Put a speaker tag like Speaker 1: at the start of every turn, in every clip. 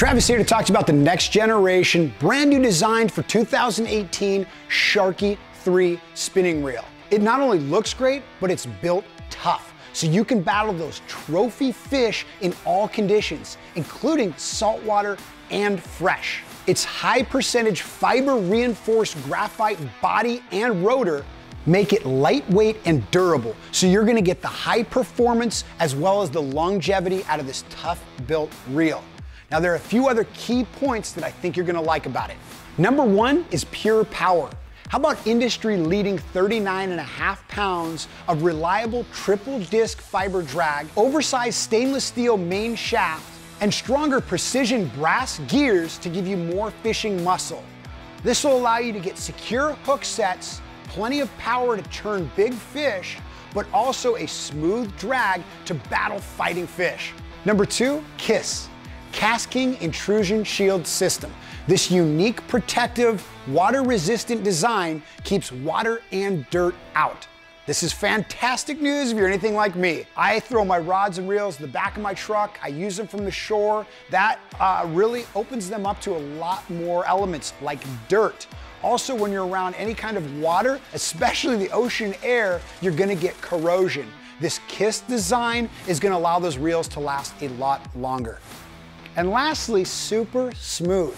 Speaker 1: Travis here to talk to you about the next generation, brand new design for 2018 Sharky 3 spinning reel. It not only looks great, but it's built tough. So you can battle those trophy fish in all conditions, including saltwater and fresh. Its high percentage fiber reinforced graphite body and rotor make it lightweight and durable. So you're gonna get the high performance as well as the longevity out of this tough built reel. Now there are a few other key points that I think you're gonna like about it. Number one is pure power. How about industry leading 39 and a half pounds of reliable triple disc fiber drag, oversized stainless steel main shaft, and stronger precision brass gears to give you more fishing muscle. This will allow you to get secure hook sets, plenty of power to turn big fish, but also a smooth drag to battle fighting fish. Number two, KISS. KastKing Intrusion Shield System. This unique, protective, water-resistant design keeps water and dirt out. This is fantastic news if you're anything like me. I throw my rods and reels in the back of my truck. I use them from the shore. That uh, really opens them up to a lot more elements like dirt. Also, when you're around any kind of water, especially the ocean air, you're gonna get corrosion. This KISS design is gonna allow those reels to last a lot longer. And lastly, super smooth.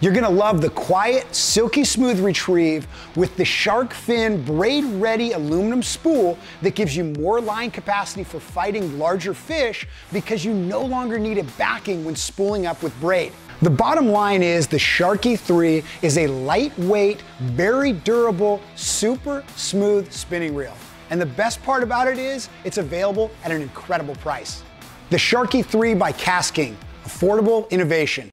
Speaker 1: You're gonna love the quiet, silky smooth retrieve with the shark fin braid ready aluminum spool that gives you more line capacity for fighting larger fish because you no longer need a backing when spooling up with braid. The bottom line is the Sharky 3 is a lightweight, very durable, super smooth spinning reel. And the best part about it is it's available at an incredible price. The Sharky 3 by KastKing affordable innovation.